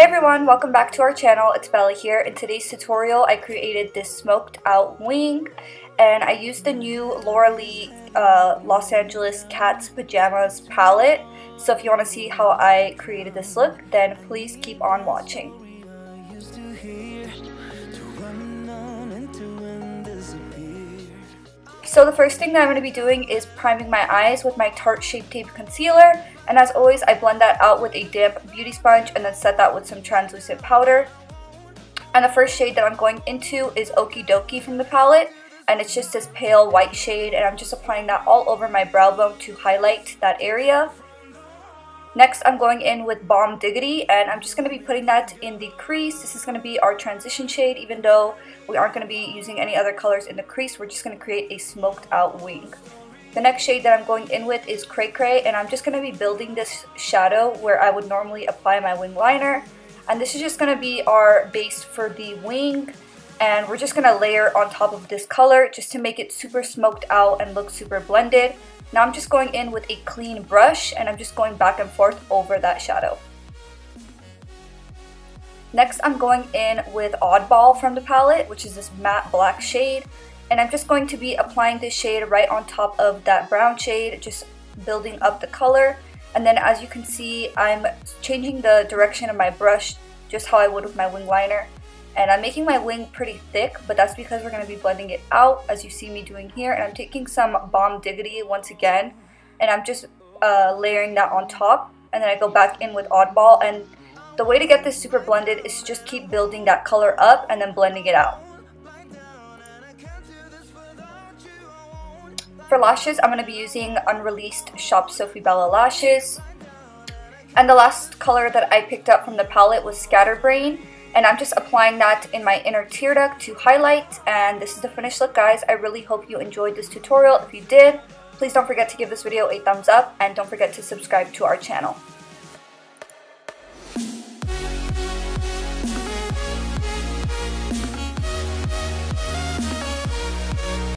everyone, welcome back to our channel. It's Bella here. In today's tutorial, I created this smoked out wing and I used the new Laura Lee uh, Los Angeles Cats Pajamas palette. So if you want to see how I created this look, then please keep on watching. So the first thing that I'm going to be doing is priming my eyes with my Tarte Shape Tape Concealer. And as always, I blend that out with a damp beauty sponge and then set that with some translucent powder. And the first shade that I'm going into is Okie Dokie from the palette. And it's just this pale white shade and I'm just applying that all over my brow bone to highlight that area. Next, I'm going in with Bomb Diggity, and I'm just going to be putting that in the crease. This is going to be our transition shade, even though we aren't going to be using any other colors in the crease. We're just going to create a smoked out wing. The next shade that I'm going in with is Cray Cray, and I'm just going to be building this shadow where I would normally apply my wing liner. And this is just going to be our base for the wing, and we're just going to layer on top of this color just to make it super smoked out and look super blended. Now I'm just going in with a clean brush and I'm just going back and forth over that shadow. Next I'm going in with Oddball from the palette, which is this matte black shade. And I'm just going to be applying this shade right on top of that brown shade, just building up the color. And then as you can see, I'm changing the direction of my brush just how I would with my wing liner. And I'm making my wing pretty thick, but that's because we're going to be blending it out as you see me doing here. And I'm taking some Bomb Diggity once again, and I'm just uh, layering that on top. And then I go back in with Oddball. And the way to get this super blended is just keep building that color up and then blending it out. For lashes, I'm going to be using unreleased Shop Sofie Bella lashes. And the last color that I picked up from the palette was Scatterbrain and I'm just applying that in my inner tear duct to highlight and this is the finished look guys. I really hope you enjoyed this tutorial. If you did, please don't forget to give this video a thumbs up and don't forget to subscribe to our channel.